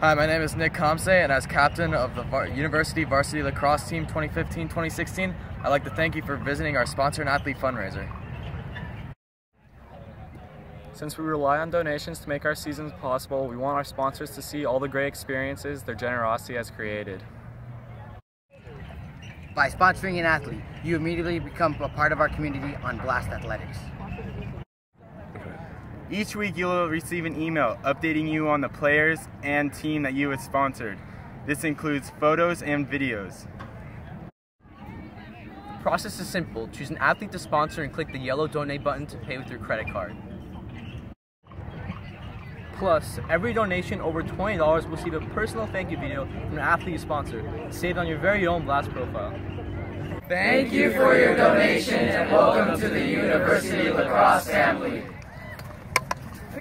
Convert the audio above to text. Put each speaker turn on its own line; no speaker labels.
Hi, my name is Nick Comse, and as captain of the Var University Varsity Lacrosse Team 2015-2016, I'd like to thank you for visiting our sponsor and athlete fundraiser.
Since we rely on donations to make our seasons possible, we want our sponsors to see all the great experiences their generosity has created.
By sponsoring an athlete, you immediately become a part of our community on Blast Athletics.
Each week you will receive an email updating you on the players and team that you have sponsored. This includes photos and videos.
The process is simple. Choose an athlete to sponsor and click the yellow donate button to pay with your credit card. Plus, every donation over $20 will receive a personal thank you video from an athlete you sponsor, saved on your very own Blast profile.
Thank you for your donation and welcome to the University Lacrosse family.